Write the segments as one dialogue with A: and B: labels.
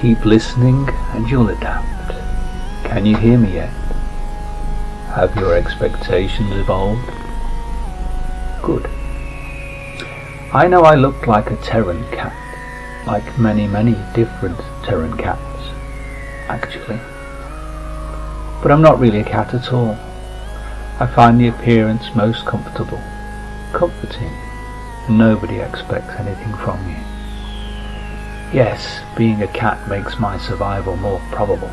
A: Keep listening and you'll adapt. Can you hear me yet? Have your expectations evolved? Good. I know I look like a Terran cat, like many, many different Terran cats, actually. But I'm not really a cat at all. I find the appearance most comfortable, comforting, and nobody expects anything from you. Yes, being a cat makes my survival more probable.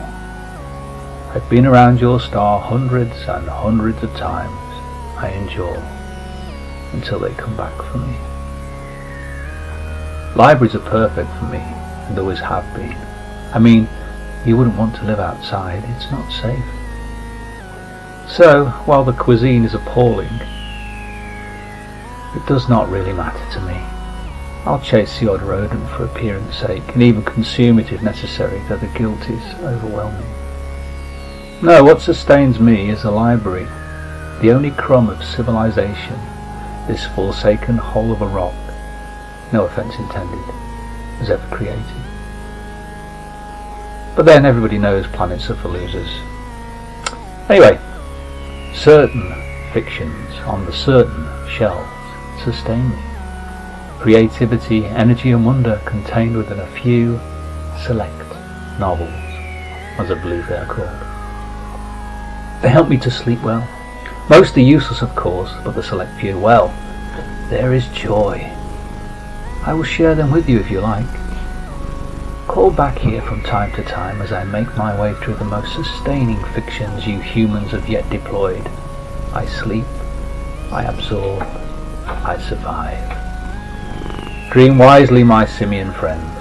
A: I've been around your star hundreds and hundreds of times. I endure until they come back for me. Libraries are perfect for me and always have been. I mean, you wouldn't want to live outside, it's not safe. So, while the cuisine is appalling, it does not really matter to me. I'll chase the odd rodent for appearance sake, and even consume it if necessary, though the guilt is overwhelming. No, what sustains me is a library, the only crumb of civilization, this forsaken hole of a rock, no offence intended, was ever created. But then everybody knows planets are for losers. Anyway, certain fictions on the certain shelves sustain me. Creativity, energy and wonder contained within a few select novels, as I believe they are called. They help me to sleep well. Mostly useless, of course, but the select few, well, there is joy. I will share them with you if you like. Call back here from time to time as I make my way through the most sustaining fictions you humans have yet deployed. I sleep, I absorb, I survive. Dream wisely, my simian friends.